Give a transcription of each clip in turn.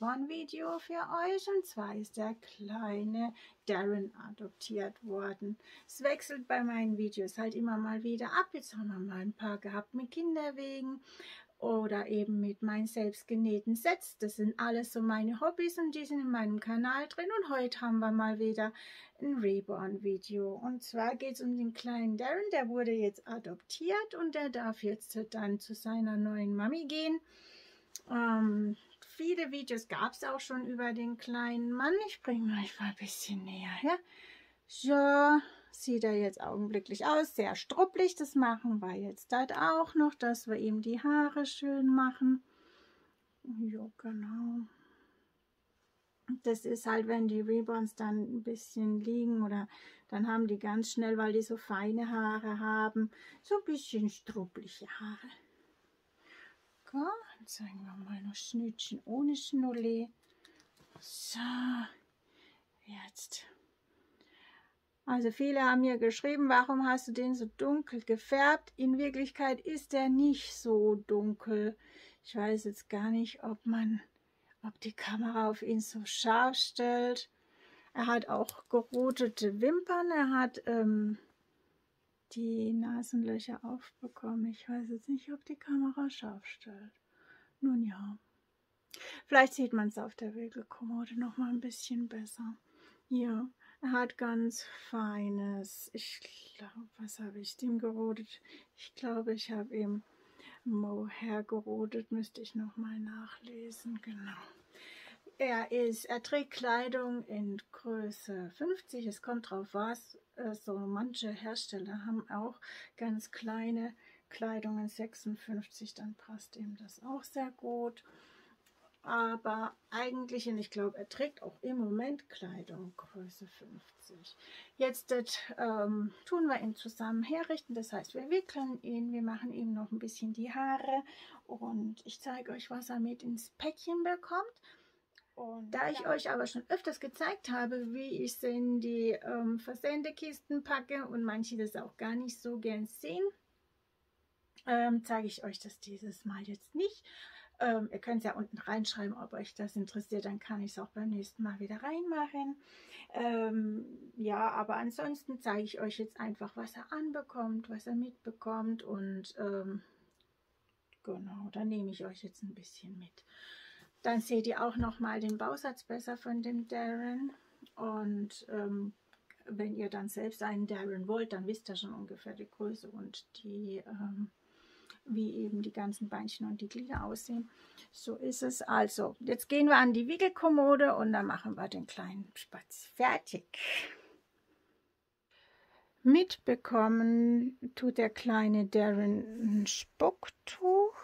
Reborn-Video für euch. Und zwar ist der kleine Darren adoptiert worden. Es wechselt bei meinen Videos halt immer mal wieder ab. Jetzt haben wir mal ein paar gehabt mit Kinderwegen oder eben mit meinen selbstgenähten Sets. Das sind alles so meine Hobbys und die sind in meinem Kanal drin. Und heute haben wir mal wieder ein Reborn-Video. Und zwar geht es um den kleinen Darren, der wurde jetzt adoptiert und der darf jetzt dann zu seiner neuen Mami gehen. Ähm, viele Videos gab es auch schon über den kleinen Mann. Ich bringe euch mal ein bisschen näher her. So, sieht er jetzt augenblicklich aus. Sehr struppelig. Das machen wir jetzt halt auch noch, dass wir ihm die Haare schön machen. Ja, genau. Das ist halt, wenn die Reborns dann ein bisschen liegen oder dann haben die ganz schnell, weil die so feine Haare haben, so ein bisschen struppelige Haare. Gut, dann zeigen wir mal noch Schnittchen ohne Schnulle. So, jetzt. Also viele haben mir geschrieben, warum hast du den so dunkel gefärbt? In Wirklichkeit ist er nicht so dunkel. Ich weiß jetzt gar nicht, ob man, ob die Kamera auf ihn so scharf stellt. Er hat auch gerotete Wimpern. Er hat ähm, die Nasenlöcher aufbekommen. Ich weiß jetzt nicht, ob die Kamera scharf stellt. Nun ja. Vielleicht sieht man es auf der Wickelkommode noch mal ein bisschen besser. Ja, er hat ganz feines, ich glaube, was habe ich dem gerodet? Ich glaube, ich habe ihm Mohair gerodet, müsste ich noch mal nachlesen, genau. Er ist, er trägt Kleidung in Größe 50. Es kommt drauf was. Äh, so manche Hersteller haben auch ganz kleine Kleidungen 56. Dann passt ihm das auch sehr gut. Aber eigentlich, und ich glaube, er trägt auch im Moment Kleidung Größe 50. Jetzt das, ähm, tun wir ihn zusammen herrichten. Das heißt, wir wickeln ihn, wir machen ihm noch ein bisschen die Haare und ich zeige euch, was er mit ins Päckchen bekommt. Und da ich euch aber schon öfters gezeigt habe, wie ich es in die ähm, Versendekisten packe und manche das auch gar nicht so gern sehen, ähm, zeige ich euch das dieses Mal jetzt nicht. Ähm, ihr könnt es ja unten reinschreiben, ob euch das interessiert, dann kann ich es auch beim nächsten Mal wieder reinmachen. Ähm, ja, aber ansonsten zeige ich euch jetzt einfach, was er anbekommt, was er mitbekommt und ähm, genau, da nehme ich euch jetzt ein bisschen mit. Dann seht ihr auch nochmal den Bausatz besser von dem Darren. Und ähm, wenn ihr dann selbst einen Darren wollt, dann wisst ihr schon ungefähr die Größe und die, ähm, wie eben die ganzen Beinchen und die Glieder aussehen. So ist es. Also, jetzt gehen wir an die Wickelkommode und dann machen wir den kleinen Spatz fertig. Mitbekommen tut der kleine Darren ein Spucktuch.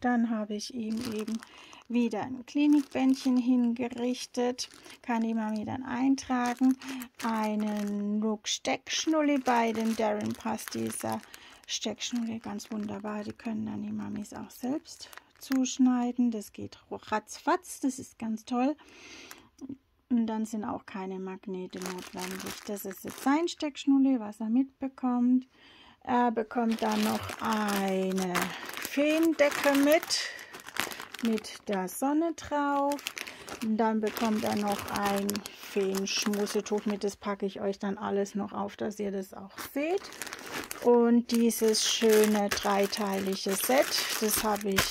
Dann habe ich ihm eben wieder ein Klinikbändchen hingerichtet. Kann die Mami dann eintragen. Einen Look Steckschnulli bei den Darren passt dieser Steckschnulli ganz wunderbar. Die können dann die Mamis auch selbst zuschneiden. Das geht ratzfatz, das ist ganz toll. Und dann sind auch keine Magnete notwendig. Das ist jetzt sein Steckschnulli, was er mitbekommt. Er bekommt dann noch eine Feendecke mit mit der Sonne drauf. Und dann bekommt er noch ein Feenschmusetuch mit. Das packe ich euch dann alles noch auf, dass ihr das auch seht. Und dieses schöne dreiteilige Set, das habe ich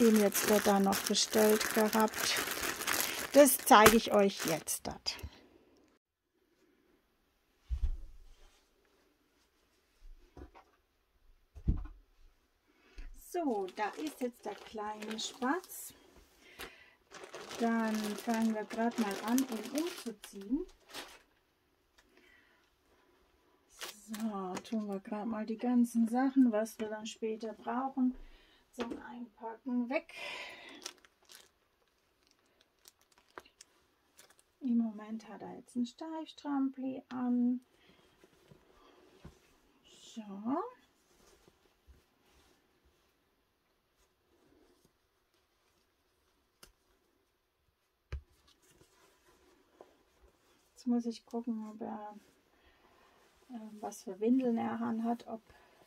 ihm jetzt dann noch bestellt gehabt. Das zeige ich euch jetzt. Dort. So, da ist jetzt der kleine Spatz. Dann fangen wir gerade mal an, ihn umzuziehen. So, tun wir gerade mal die ganzen Sachen, was wir dann später brauchen, zum Einpacken weg. Im Moment hat er jetzt einen Steifstrampli an. So. Jetzt muss ich gucken, ob er äh, was für Windeln er hat, ob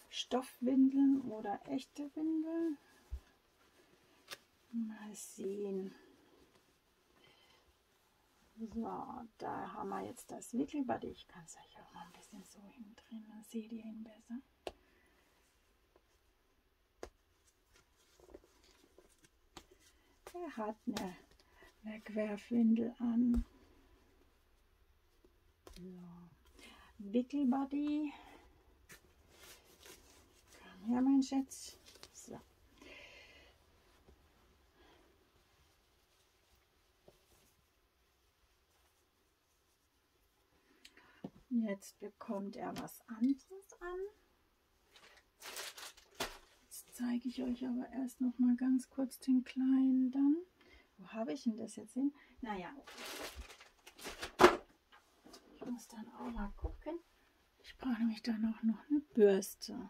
Stoffwindeln oder echte Windeln. Mal sehen. So, da haben wir jetzt das Wickelbad. Ich kann es euch auch mal ein bisschen so hindrehen, dann seht ihr ihn besser. Er hat eine Wegwerfwindel an. So. Wickelbody. Komm her, mein Schatz. So. Jetzt bekommt er was anderes an. Jetzt zeige ich euch aber erst noch mal ganz kurz den kleinen dann. Wo habe ich denn das jetzt hin? Naja, ich muss dann auch mal gucken. Ich brauche nämlich auch noch eine Bürste.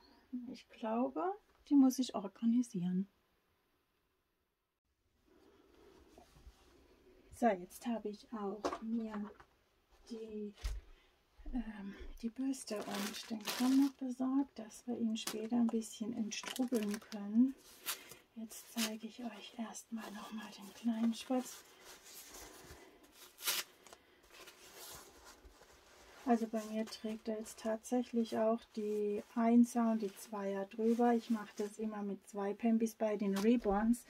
Ich glaube, die muss ich organisieren. So, jetzt habe ich auch mir die, ähm, die Bürste und den Kamm noch besorgt, dass wir ihn später ein bisschen entstrubbeln können. Jetzt zeige ich euch erstmal nochmal den kleinen Spatz. Also bei mir trägt er jetzt tatsächlich auch die 1er und die 2er drüber. Ich mache das immer mit zwei Pampis bei den Reborns,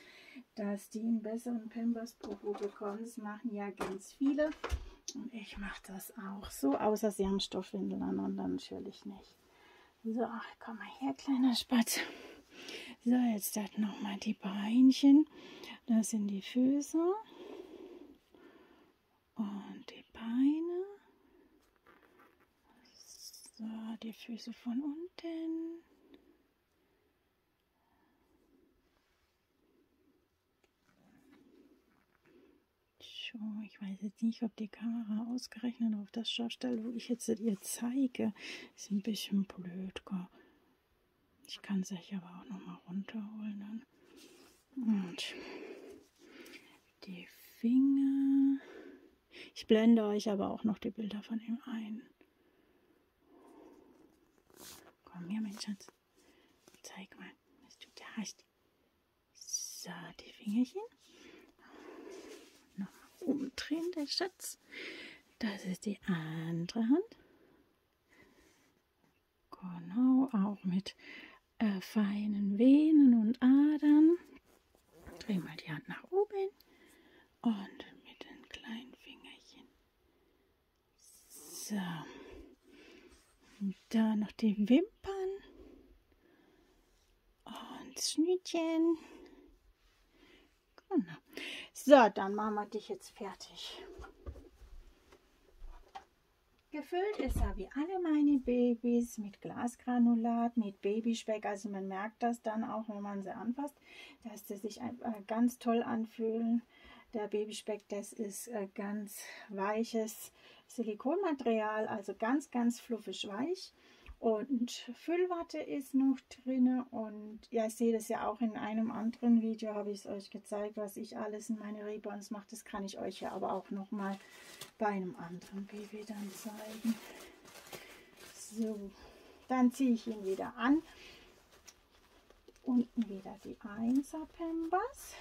dass die einen besseren Pampers Popo bekommen. Das machen ja ganz viele. Und ich mache das auch so, außer sie haben Stoffwindeln an und dann natürlich nicht. So, komm mal her, kleiner Spatz. So, jetzt hat nochmal die Beinchen. Das sind die Füße und die Beine. So, die Füße von unten. Ich weiß jetzt nicht, ob die Kamera ausgerechnet auf das scharf stellt, wo ich jetzt ihr zeige. Ist ein bisschen blöd. Ich kann es euch aber auch noch mal runterholen. Dann. Und die Finger. Ich blende euch aber auch noch die Bilder von ihm ein. Komm her, mein Schatz. Zeig mal, was du da hast. So, die Fingerchen. Noch umdrehen, der Schatz. Das ist die andere Hand. Genau, auch mit äh, feinen Venen und Adern. Dreh mal die Hand nach oben und mit den kleinen Fingerchen. So. Und da noch die Wimpern und das Schnittchen. Genau. So, dann machen wir dich jetzt fertig. Gefüllt ist er wie alle meine Babys mit Glasgranulat, mit Babyspeck. Also man merkt das dann auch, wenn man sie anfasst, dass sie sich äh, ganz toll anfühlen. Der Babyspeck, das ist äh, ganz weiches Silikonmaterial, also ganz, ganz fluffig weich. Und Füllwatte ist noch drin und ja, ich sehe das ja auch in einem anderen Video, habe ich es euch gezeigt, was ich alles in meine Rebons mache. Das kann ich euch ja aber auch noch mal bei einem anderen Baby dann zeigen. So, dann ziehe ich ihn wieder an. Unten wieder die 1er Pembas.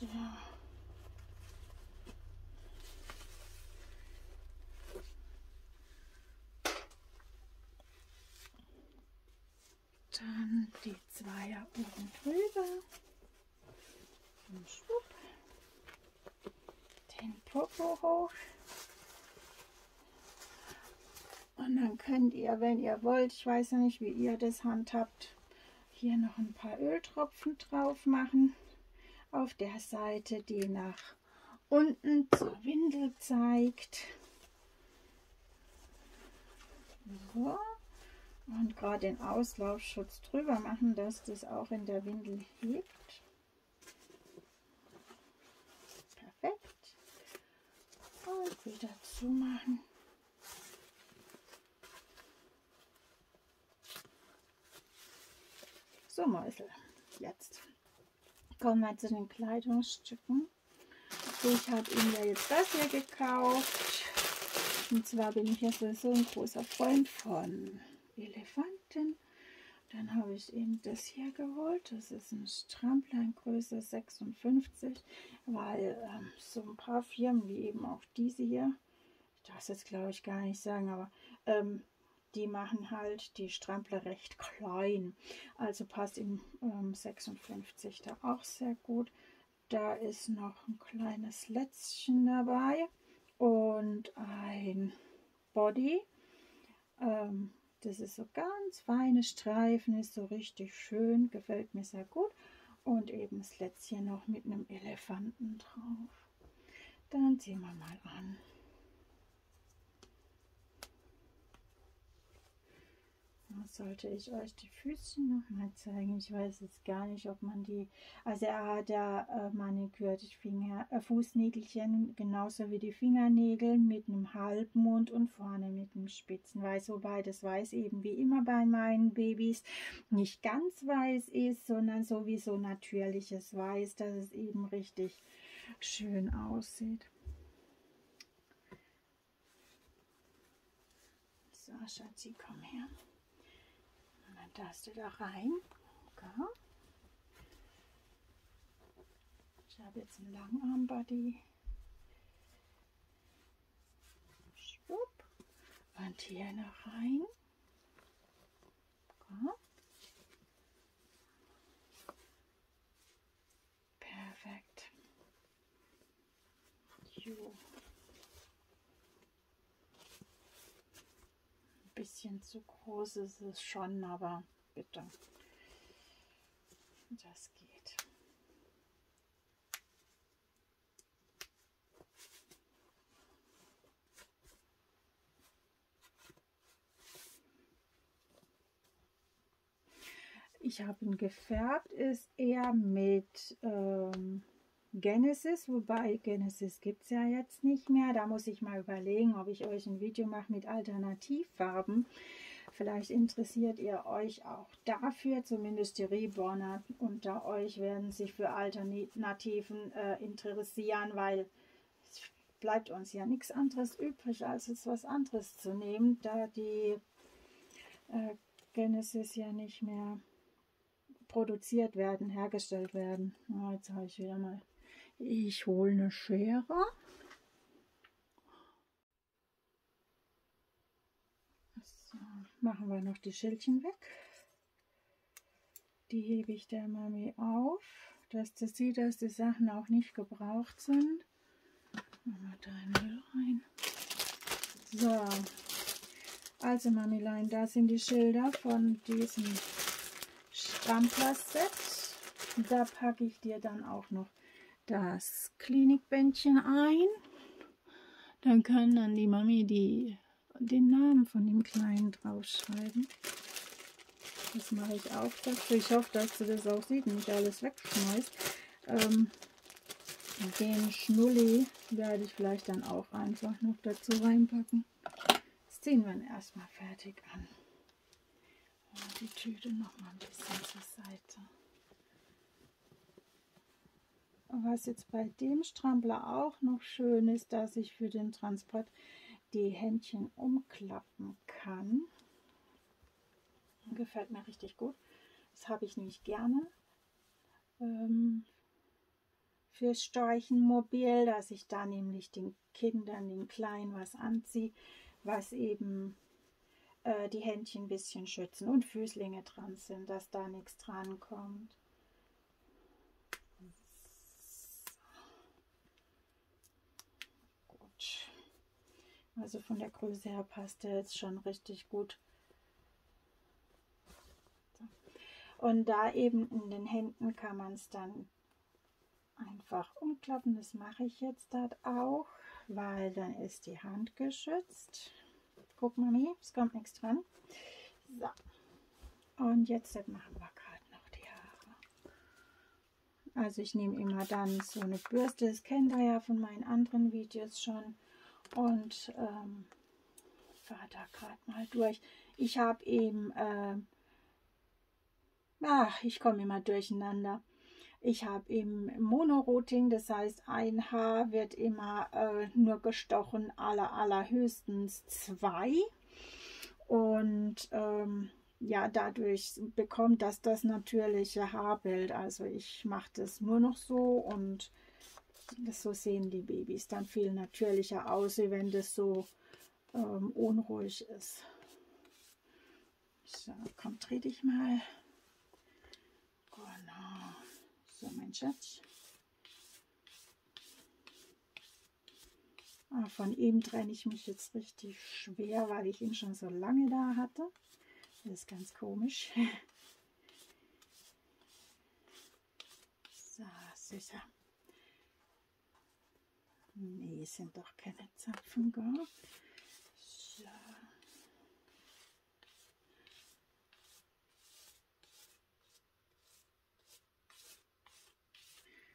So. Dann die Zweier oben drüber. Und schwupp. Den Popo hoch. Und dann könnt ihr, wenn ihr wollt, ich weiß ja nicht, wie ihr das handhabt, hier noch ein paar Öltropfen drauf machen. Auf der Seite, die nach unten zur Windel zeigt. So und gerade den Auslaufschutz drüber machen, dass das auch in der Windel hebt. Perfekt. Und wieder zumachen. So Mäusel, jetzt kommen wir zu den Kleidungsstücken. Ich habe ihm ja jetzt das hier gekauft. Und zwar bin ich ja so ein großer Freund von Elefanten. Dann habe ich eben das hier geholt. Das ist ein Strampler in Größe 56, weil ähm, so ein paar Firmen, wie eben auch diese hier, ich darf es jetzt glaube ich gar nicht sagen, aber ähm, die machen halt die Strampler recht klein. Also passt im ähm, 56 da auch sehr gut. Da ist noch ein kleines Lätzchen dabei und ein Body. Ähm, das ist so ganz feine Streifen, ist so richtig schön, gefällt mir sehr gut. Und eben das Lätzchen noch mit einem Elefanten drauf. Dann ziehen wir mal an. Sollte ich euch die Füßchen noch mal zeigen. Ich weiß jetzt gar nicht, ob man die, also er hat ja äh, manikürt Finger, äh, Fußnägelchen genauso wie die Fingernägel mit einem Halbmond und vorne mit einem spitzen Weiß, wobei das Weiß eben wie immer bei meinen Babys nicht ganz weiß ist, sondern sowieso natürliches Weiß, dass es eben richtig schön aussieht. So, Schatzi, komm her du da rein. Okay. Ich habe jetzt einen Langarm-Body. Schwupp. Und hier noch rein. Okay. Perfekt. Jo. Bisschen zu groß ist es schon, aber bitte. Das geht. Ich habe ihn gefärbt, ist eher mit ähm, Genesis, wobei Genesis gibt es ja jetzt nicht mehr. Da muss ich mal überlegen, ob ich euch ein Video mache mit Alternativfarben. Vielleicht interessiert ihr euch auch dafür, zumindest die Reborner unter euch werden sich für Alternativen äh, interessieren, weil es bleibt uns ja nichts anderes übrig, als jetzt was anderes zu nehmen, da die äh, Genesis ja nicht mehr produziert werden, hergestellt werden. Oh, jetzt habe ich wieder mal ich hole eine Schere. So, machen wir noch die Schildchen weg. Die hebe ich der Mami auf, dass sie sieht, dass die Sachen auch nicht gebraucht sind. Machen wir da Müll rein. So, also Mamilein, da sind die Schilder von diesem Strampler-Set. Da packe ich dir dann auch noch das Klinikbändchen ein. Dann kann dann die Mami die, den Namen von dem Kleinen draufschreiben. Das mache ich auch dazu. Ich hoffe, dass du das auch sieht und nicht alles wegschmeißt. Ähm, den Schnulli werde ich vielleicht dann auch einfach noch dazu reinpacken. Das ziehen wir erstmal fertig an. Die Tüte noch mal ein bisschen zur Seite. Was jetzt bei dem Strampler auch noch schön ist, dass ich für den Transport die Händchen umklappen kann. Gefällt mir richtig gut. Das habe ich nämlich gerne ähm, für Storchenmobil, dass ich da nämlich den Kindern, den Kleinen was anziehe, was eben äh, die Händchen ein bisschen schützen und Füßlinge dran sind, dass da nichts dran kommt. Also von der Größe her passt der jetzt schon richtig gut. So. Und da eben in den Händen kann man es dann einfach umklappen. Das mache ich jetzt dort auch, weil dann ist die Hand geschützt. Guck Mami, es kommt nichts dran. So. Und jetzt machen wir gerade noch die Haare. Also ich nehme immer dann so eine Bürste, das kennt ihr ja von meinen anderen Videos schon und ähm, fahre da gerade mal durch. Ich habe eben, äh, ach, ich komme immer durcheinander. Ich habe eben Monorouting, das heißt ein Haar wird immer äh, nur gestochen, aller allerhöchstens zwei. Und ähm, ja dadurch bekommt das das natürliche Haarbild. Also ich mache das nur noch so und so sehen die Babys dann viel natürlicher aus, wenn das so ähm, unruhig ist. So, komm, dreh dich mal. Genau. So, mein Schatz. Ah, von ihm trenne ich mich jetzt richtig schwer, weil ich ihn schon so lange da hatte. Das ist ganz komisch. So, sicher. Nee, sind doch keine Zapfen, gell? So.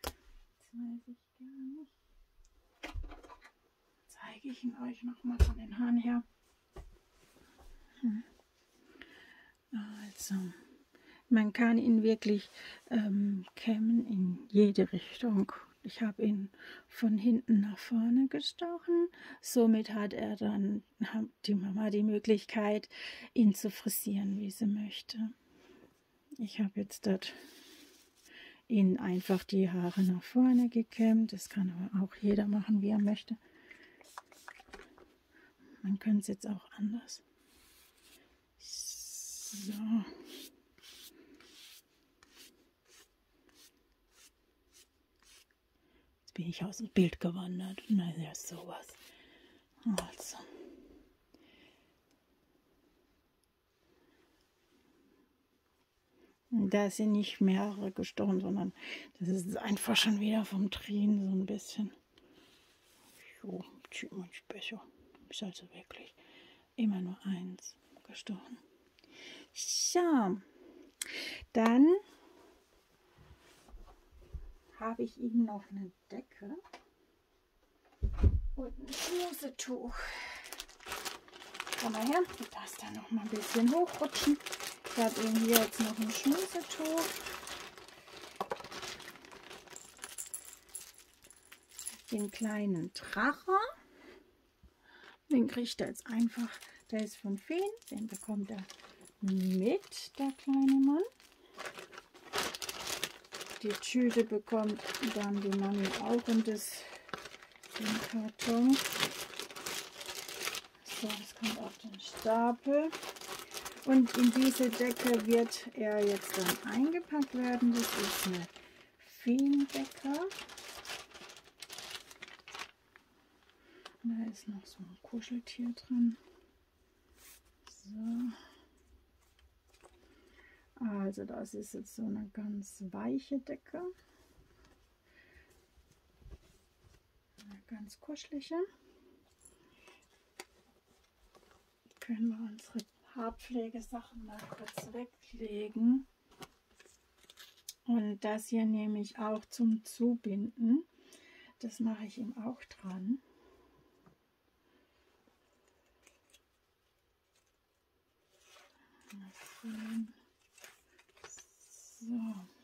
Jetzt weiß ich gar nicht. Zeige ich ihn euch noch mal von den Haaren her. Hm. Also, man kann ihn wirklich ähm, kämmen in jede Richtung. Ich habe ihn von hinten nach vorne gestochen. Somit hat er dann die Mama die Möglichkeit, ihn zu frisieren, wie sie möchte. Ich habe jetzt dort ihn einfach die Haare nach vorne gekämmt. Das kann aber auch jeder machen, wie er möchte. Man könnte es jetzt auch anders. So. Bin ich aus dem Bild gewandert. Na ja, sowas. Also. Da sind nicht mehrere gestochen, sondern das ist einfach schon wieder vom Drehen so ein bisschen. So, manchmal besser. Ist also wirklich immer nur eins gestochen. So, dann habe ich ihm noch eine Decke und ein Schmusetuch. Komm mal her, du darfst da noch mal ein bisschen hochrutschen. Ich habe ihm hier jetzt noch ein Schmusetuch. Den kleinen Drache. Den kriegt er jetzt einfach. Der ist von Feen. Den bekommt er mit, der kleine Mann. Die Tüte bekommt dann die Mami auch und das den Karton. So, das kommt auf den Stapel. Und in diese Decke wird er jetzt dann eingepackt werden. Das ist eine Feendecke. Da ist noch so ein Kuscheltier drin. So. Also das ist jetzt so eine ganz weiche Decke. Eine ganz kuschelige. Können wir unsere Haarpflegesachen mal kurz weglegen. Und das hier nehme ich auch zum Zubinden. Das mache ich ihm auch dran. Mal so.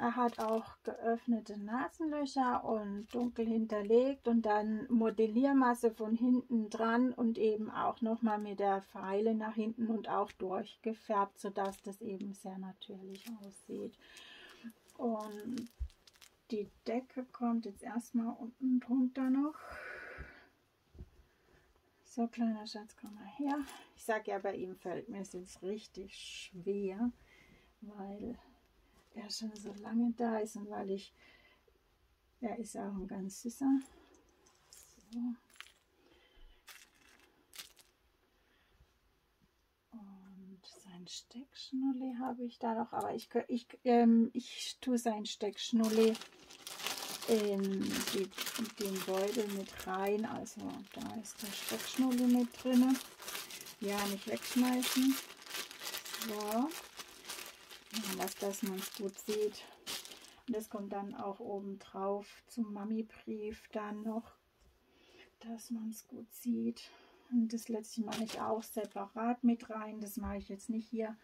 Er hat auch geöffnete Nasenlöcher und dunkel hinterlegt und dann Modelliermasse von hinten dran und eben auch nochmal mit der Pfeile nach hinten und auch durchgefärbt, sodass das eben sehr natürlich aussieht. Und die Decke kommt jetzt erstmal unten drunter noch. So, kleiner Schatz, komm mal her. Ich sage ja, bei ihm fällt mir es jetzt richtig schwer, weil er schon so lange da ist und weil ich, er ist auch ein ganz süßer. So. Und sein Steckschnulli habe ich da noch, aber ich, ich, ähm, ich tue sein Steckschnulli in die, den Beutel mit rein. Also da ist der Steckschnulli mit drin. Ja, nicht wegschmeißen. So. Was, dass man gut sieht. Und das kommt dann auch oben drauf zum Mami-Brief dann noch, dass man es gut sieht. Und das letzte mache ich auch separat mit rein. Das mache ich jetzt nicht hier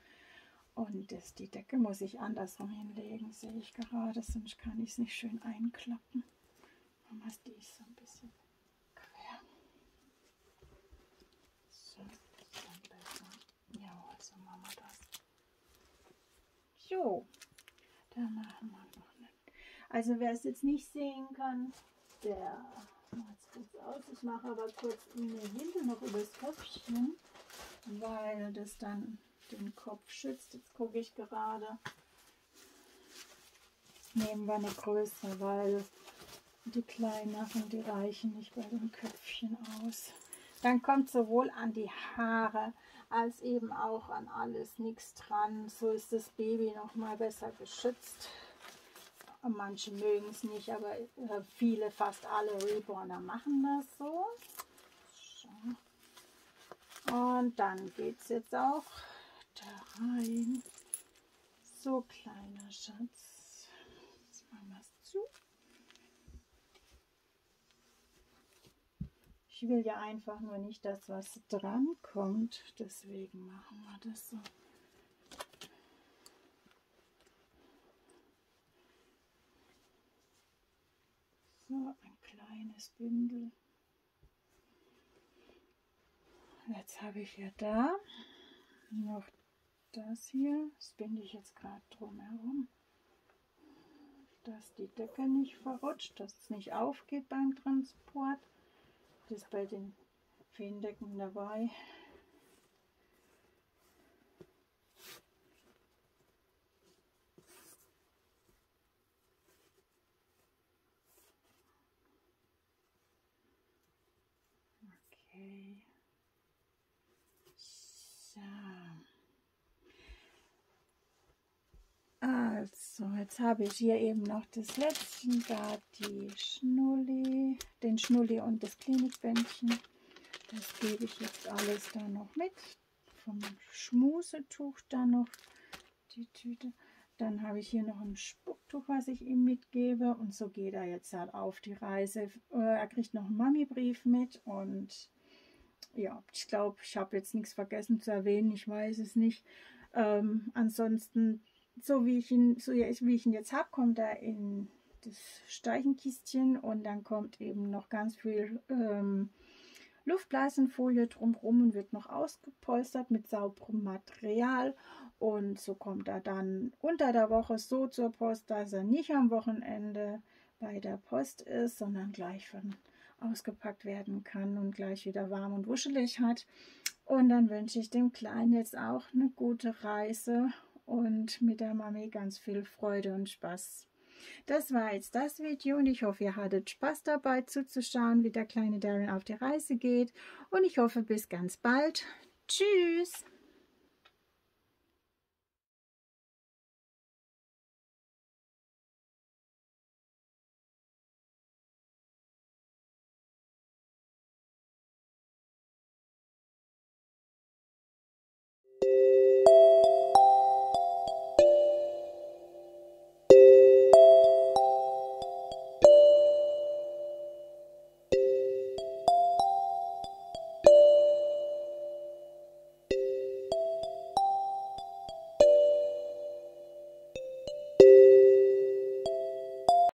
und das, die Decke muss ich andersrum hinlegen, sehe ich gerade, sonst kann ich es nicht schön einklappen. Dann machst die ich so ein bisschen quer. So, dann besser. Ja, also machen wir das. So, dann machen wir noch einen. Also wer es jetzt nicht sehen kann, der macht es kurz aus. Ich mache aber kurz eine Hinte noch übers Köpfchen, weil das dann den Kopf schützt. Jetzt gucke ich gerade. Nehmen wir eine Größe, weil die kleineren, die reichen nicht bei dem Köpfchen aus. Dann kommt sowohl an die Haare als eben auch an alles nichts dran. So ist das Baby noch mal besser geschützt. Manche mögen es nicht, aber äh, viele, fast alle Reborner machen das so. Und dann geht es jetzt auch da rein. So, kleiner Schatz. Jetzt machen wir es zu. Ich will ja einfach nur nicht, dass was dran kommt. Deswegen machen wir das so. So, ein kleines Bündel. Jetzt habe ich ja da noch das hier. Das binde ich jetzt gerade drumherum, dass die Decke nicht verrutscht, dass es nicht aufgeht beim Transport. Das ist bei den Feendecken dabei. Okay. So. Also, jetzt habe ich hier eben noch das Lätzchen, da die Schnulli, den Schnulli und das Klinikbändchen. Das gebe ich jetzt alles da noch mit. Vom Schmusetuch da noch die Tüte. Dann habe ich hier noch ein Spucktuch, was ich ihm mitgebe. Und so geht er jetzt halt auf die Reise. Äh, er kriegt noch einen Mami-Brief mit. Und ja, ich glaube, ich habe jetzt nichts vergessen zu erwähnen. Ich weiß es nicht. Ähm, ansonsten so wie ich ihn, so wie ich ihn jetzt habe, kommt er in das Steichenkistchen und dann kommt eben noch ganz viel ähm, Luftblasenfolie drumherum und wird noch ausgepolstert mit sauberem Material. Und so kommt er dann unter der Woche so zur Post, dass er nicht am Wochenende bei der Post ist, sondern gleich von ausgepackt werden kann und gleich wieder warm und wuschelig hat. Und dann wünsche ich dem Kleinen jetzt auch eine gute Reise und mit der Mami ganz viel Freude und Spaß. Das war jetzt das Video und ich hoffe, ihr hattet Spaß dabei zuzuschauen, wie der kleine Darren auf die Reise geht und ich hoffe bis ganz bald. Tschüss!